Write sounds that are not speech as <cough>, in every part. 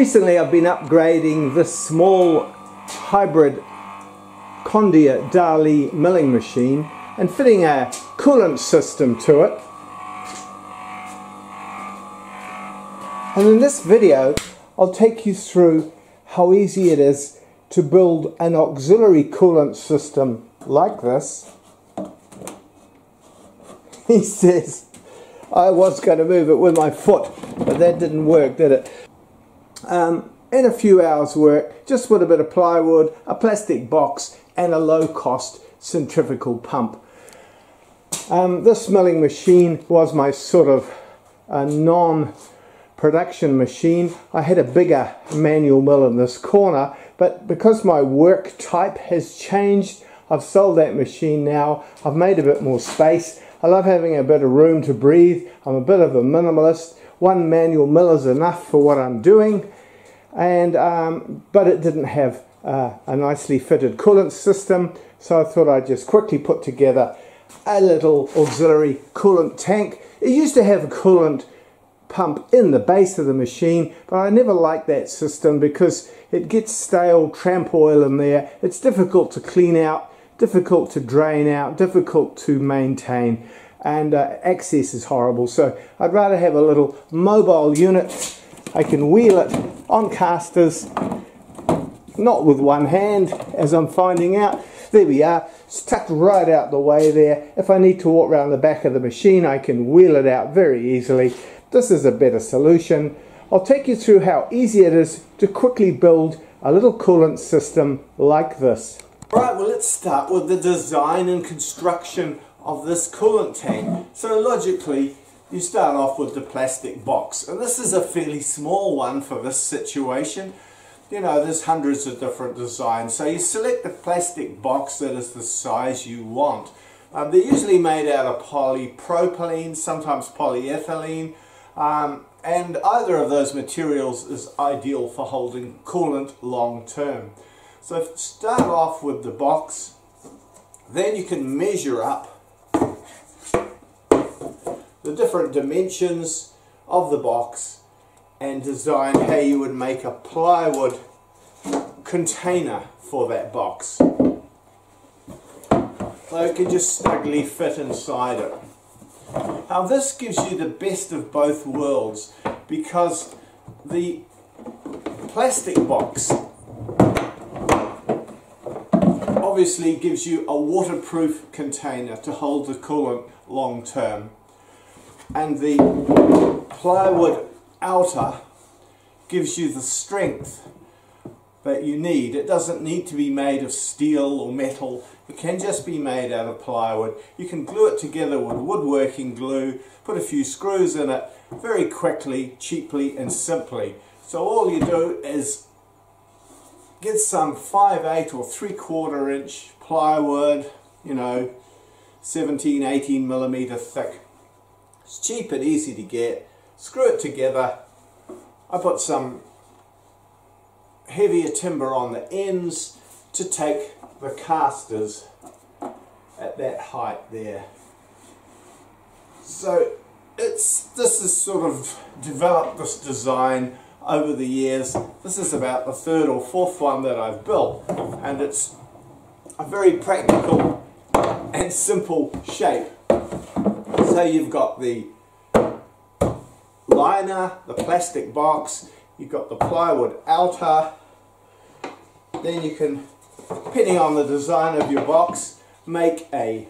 Recently I've been upgrading this small hybrid Condia Dali milling machine and fitting a coolant system to it. And in this video I'll take you through how easy it is to build an auxiliary coolant system like this. <laughs> He says I was going to move it with my foot but that didn't work did it? Um, in a few hours work just with a bit of plywood, a plastic box and a low cost centrifugal pump. Um, this milling machine was my sort of uh, non production machine. I had a bigger manual mill in this corner but because my work type has changed I've sold that machine now. I've made a bit more space. I love having a bit of room to breathe. I'm a bit of a minimalist. One manual mill is enough for what I'm doing and um, but it didn't have uh, a nicely fitted coolant system so I thought I'd just quickly put together a little auxiliary coolant tank. It used to have a coolant pump in the base of the machine but I never liked that system because it gets stale tramp oil in there. It's difficult to clean out, difficult to drain out, difficult to maintain and uh, access is horrible so I'd rather have a little mobile unit I can wheel it on casters, not with one hand, as I'm finding out. There we are, tucked right out the way there. If I need to walk around the back of the machine, I can wheel it out very easily. This is a better solution. I'll take you through how easy it is to quickly build a little coolant system like this. Right, well let's start with the design and construction of this coolant tank. So logically, you start off with the plastic box and this is a fairly small one for this situation. You know there's hundreds of different designs. So you select the plastic box that is the size you want. Um, they're usually made out of polypropylene sometimes polyethylene. Um, and either of those materials is ideal for holding coolant long term. So start off with the box then you can measure up the different dimensions of the box and design how you would make a plywood container for that box. So it can just snugly fit inside it. Now this gives you the best of both worlds because the plastic box obviously gives you a waterproof container to hold the coolant long term and the plywood outer gives you the strength that you need. It doesn't need to be made of steel or metal. It can just be made out of plywood. You can glue it together with woodworking glue, put a few screws in it very quickly, cheaply and simply. So all you do is get some 5 8 or 3 quarter inch plywood, you know, 17, 18 millimeter thick it's cheap and easy to get. Screw it together. I put some heavier timber on the ends to take the casters at that height there. So it's this is sort of developed this design over the years. This is about the third or fourth one that I've built and it's a very practical and simple shape. So you've got the liner, the plastic box, you've got the plywood outer, then you can, depending on the design of your box, make a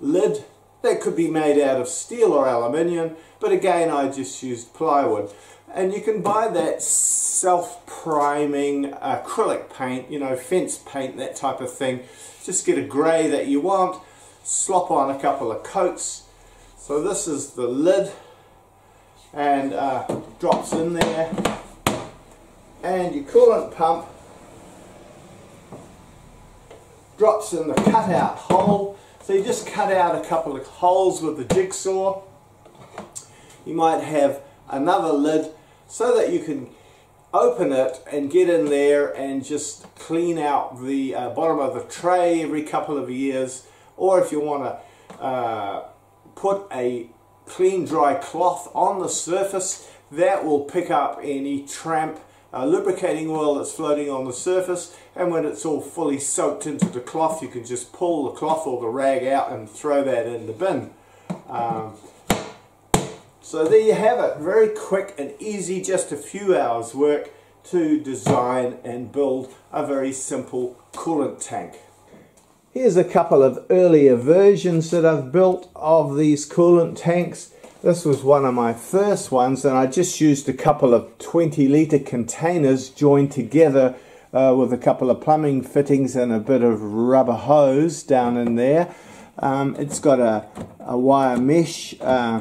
lid that could be made out of steel or aluminium, but again I just used plywood. And you can buy that self-priming acrylic paint, you know, fence paint, that type of thing. Just get a grey that you want, slop on a couple of coats, so this is the lid and uh, drops in there. And your coolant pump drops in the cutout hole. So you just cut out a couple of holes with the jigsaw. You might have another lid so that you can open it and get in there and just clean out the uh, bottom of the tray every couple of years. Or if you want to uh, put a clean dry cloth on the surface that will pick up any tramp uh, lubricating oil that's floating on the surface and when it's all fully soaked into the cloth you can just pull the cloth or the rag out and throw that in the bin. Um, so there you have it, very quick and easy, just a few hours work to design and build a very simple coolant tank. Here's a couple of earlier versions that I've built of these coolant tanks. This was one of my first ones and I just used a couple of 20 litre containers joined together uh, with a couple of plumbing fittings and a bit of rubber hose down in there. Um, it's got a, a wire mesh uh,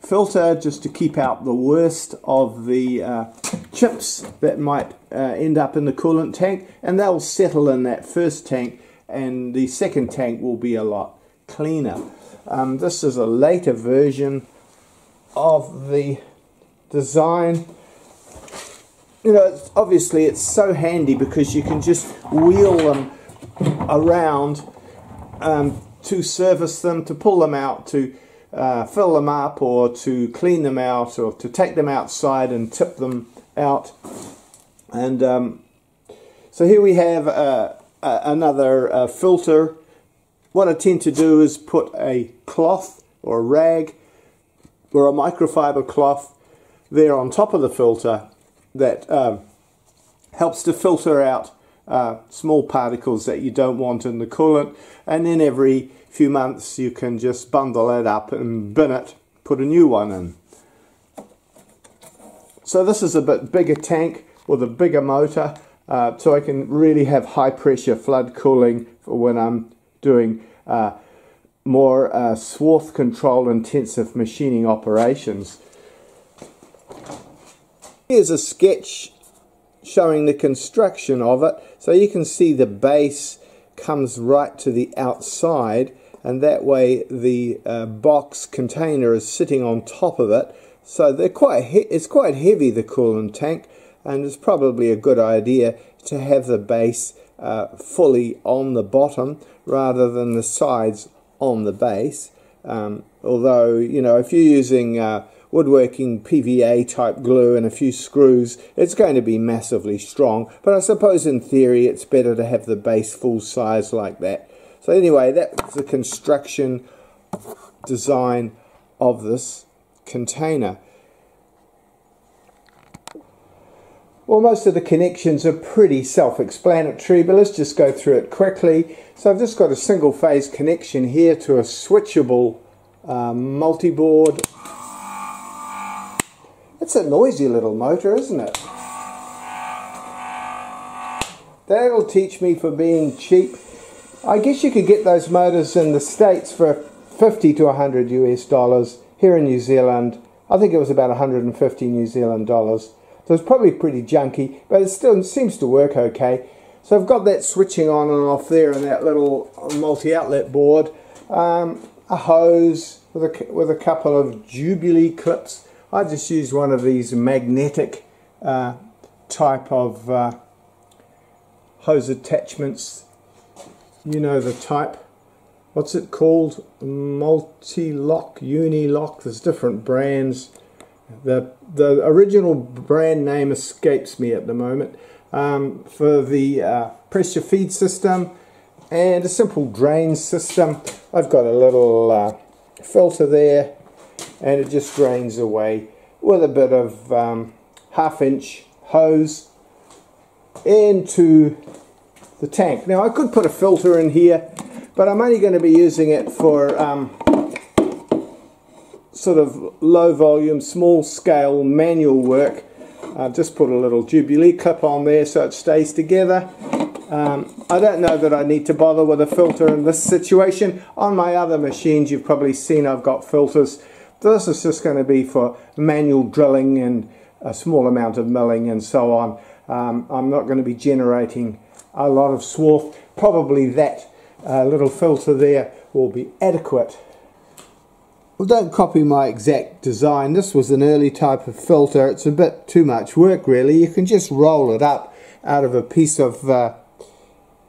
filter just to keep out the worst of the uh, chips that might uh, end up in the coolant tank and they'll settle in that first tank and the second tank will be a lot cleaner. Um, this is a later version of the design you know it's, obviously it's so handy because you can just wheel them around um, to service them to pull them out to uh, fill them up or to clean them out or to take them outside and tip them out and um, so here we have uh, uh, another uh, filter. What I tend to do is put a cloth or a rag or a microfiber cloth there on top of the filter that um, helps to filter out uh, small particles that you don't want in the coolant. And then every few months you can just bundle it up and bin it put a new one in. So this is a bit bigger tank with a bigger motor uh, so I can really have high pressure flood cooling for when I'm doing uh, more uh, swarf control intensive machining operations. Here's a sketch showing the construction of it. So you can see the base comes right to the outside and that way the uh, box container is sitting on top of it. So they're quite it's quite heavy the coolant tank and it's probably a good idea to have the base uh, fully on the bottom rather than the sides on the base. Um, although, you know, if you're using uh, woodworking PVA type glue and a few screws, it's going to be massively strong. But I suppose in theory it's better to have the base full size like that. So anyway, that's the construction design of this container. Well, most of the connections are pretty self-explanatory, but let's just go through it quickly. So I've just got a single phase connection here to a switchable um, multi-board. It's a noisy little motor, isn't it? That'll teach me for being cheap. I guess you could get those motors in the States for 50 to 100 US dollars. Here in New Zealand, I think it was about 150 New Zealand dollars. So it's probably pretty junky, but it still seems to work okay. So I've got that switching on and off there and that little multi-outlet board. Um, a hose with a, with a couple of Jubilee clips. I just used one of these magnetic uh, type of uh, hose attachments. You know the type. What's it called? Multi-lock, uni-lock. There's different brands. The, the original brand name escapes me at the moment. Um, for the uh, pressure feed system and a simple drain system. I've got a little uh, filter there and it just drains away with a bit of um, half inch hose into the tank. Now I could put a filter in here but I'm only going to be using it for um, sort of low volume, small scale manual work. I've just put a little Jubilee clip on there so it stays together. Um, I don't know that I need to bother with a filter in this situation. On my other machines you've probably seen I've got filters. This is just going to be for manual drilling and a small amount of milling and so on. Um, I'm not going to be generating a lot of swarf. Probably that uh, little filter there will be adequate well, don't copy my exact design. This was an early type of filter. It's a bit too much work, really. You can just roll it up out of a piece of uh,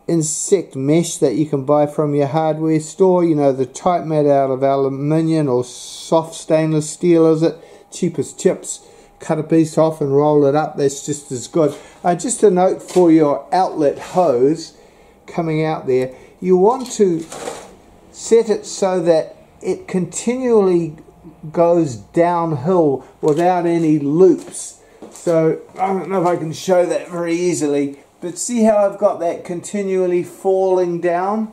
insect mesh that you can buy from your hardware store. You know, the type made out of aluminium or soft stainless steel, is it? Cheapest chips cut a piece off and roll it up that's just as good uh, just a note for your outlet hose coming out there you want to set it so that it continually goes downhill without any loops. So I don't know if I can show that very easily but see how I've got that continually falling down?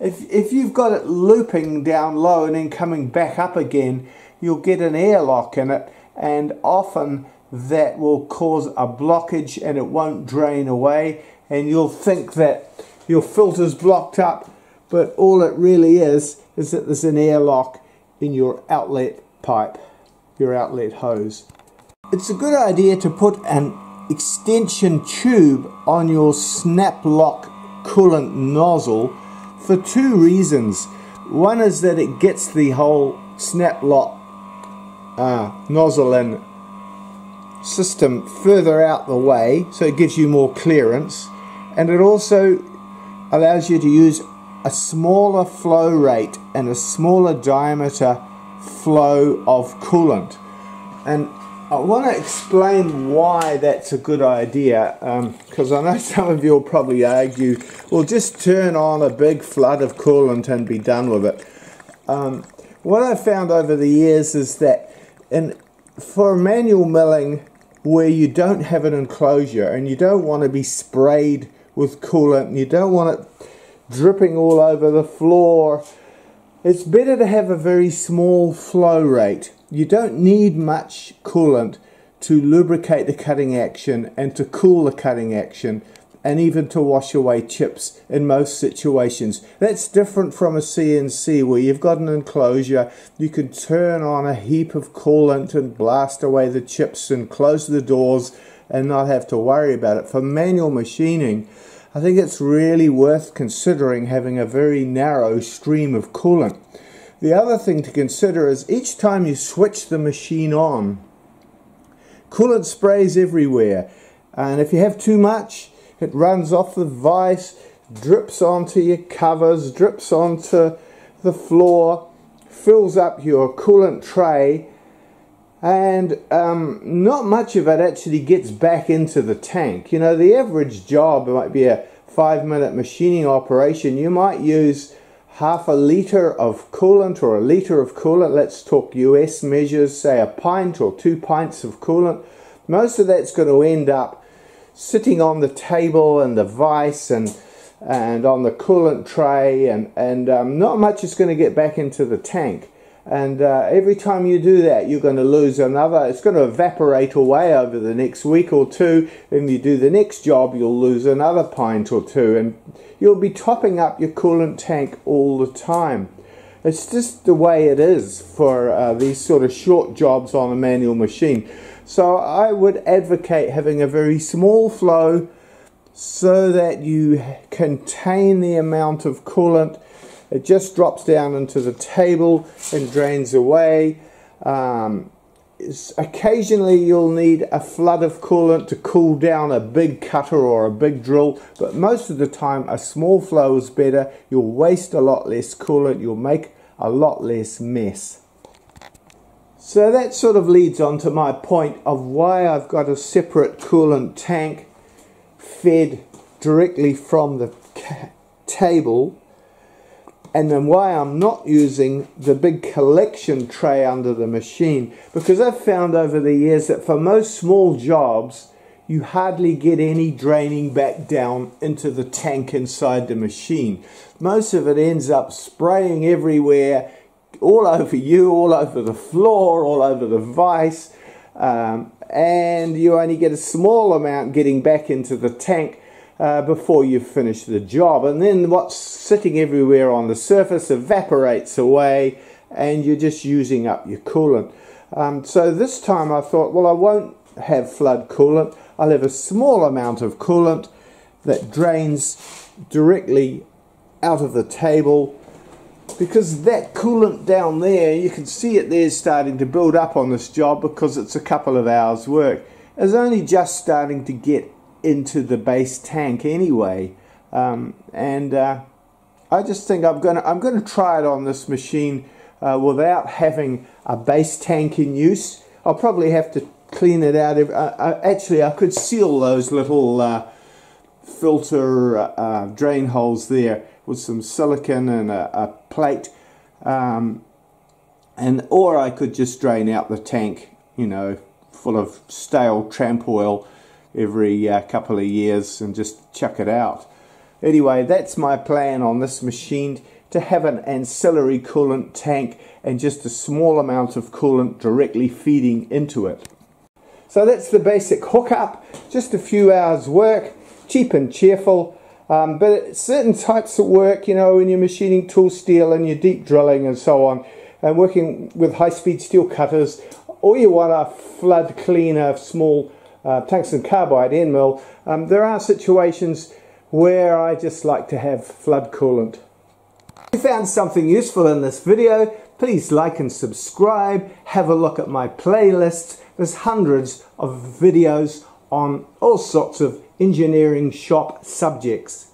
If, if you've got it looping down low and then coming back up again you'll get an airlock in it and often that will cause a blockage and it won't drain away and you'll think that your filter's blocked up but all it really is is that there's an airlock in your outlet pipe your outlet hose. It's a good idea to put an extension tube on your snap lock coolant nozzle for two reasons. One is that it gets the whole snap lock uh, nozzle and system further out the way so it gives you more clearance. And it also allows you to use a smaller flow rate and a smaller diameter flow of coolant. And I want to explain why that's a good idea because um, I know <laughs> some of you will probably argue well just turn on a big flood of coolant and be done with it. Um, what I've found over the years is that in for manual milling where you don't have an enclosure and you don't want to be sprayed with coolant and you don't want it dripping all over the floor it's better to have a very small flow rate you don't need much coolant to lubricate the cutting action and to cool the cutting action and even to wash away chips in most situations. That's different from a CNC where you've got an enclosure, you can turn on a heap of coolant and blast away the chips and close the doors and not have to worry about it. For manual machining, I think it's really worth considering having a very narrow stream of coolant. The other thing to consider is each time you switch the machine on, coolant sprays everywhere. And if you have too much, it runs off the vise, drips onto your covers, drips onto the floor, fills up your coolant tray, and um, not much of it actually gets back into the tank. You know, the average job might be a five minute machining operation. You might use half a litre of coolant or a litre of coolant. Let's talk US measures, say a pint or two pints of coolant. Most of that's going to end up sitting on the table and the vise and and on the coolant tray and and um, not much is going to get back into the tank and uh, every time you do that you're going to lose another it's going to evaporate away over the next week or two. When you do the next job you'll lose another pint or two. And you'll be topping up your coolant tank all the time. It's just the way it is for uh, these sort of short jobs on a manual machine. So I would advocate having a very small flow so that you contain the amount of coolant. It just drops down into the table and drains away. Um, occasionally you'll need a flood of coolant to cool down a big cutter or a big drill but most of the time a small flow is better. You'll waste a lot less coolant. You'll make a lot less mess. So that sort of leads on to my point of why I've got a separate coolant tank fed directly from the table and then why I'm not using the big collection tray under the machine because I've found over the years that for most small jobs you hardly get any draining back down into the tank inside the machine. Most of it ends up spraying everywhere all over you, all over the floor, all over the vise, um, and you only get a small amount getting back into the tank uh, before you finish the job. And then what's sitting everywhere on the surface evaporates away, and you're just using up your coolant. Um, so this time I thought, well, I won't have flood coolant. I'll have a small amount of coolant that drains directly out of the table because that coolant down there, you can see it there starting to build up on this job because it's a couple of hours work, is only just starting to get into the base tank anyway. Um, and uh, I just think I'm gonna I'm gonna try it on this machine uh, without having a base tank in use. I'll probably have to clean it out. Uh, uh, actually, I could seal those little uh, filter uh, drain holes there with some silicon and a, a plate. Um, and or I could just drain out the tank, you know, full of stale tramp oil every uh, couple of years and just chuck it out. Anyway, that's my plan on this machine to have an ancillary coolant tank and just a small amount of coolant directly feeding into it. So that's the basic hookup, just a few hours work, cheap and cheerful. Um, but certain types of work, you know, when you're machining tool steel and you're deep drilling and so on, and working with high-speed steel cutters, or you want a flood cleaner, small uh, tungsten carbide end mill, um, there are situations where I just like to have flood coolant. If you found something useful in this video, please like and subscribe. Have a look at my playlist. There's hundreds of videos on all sorts of engineering shop subjects.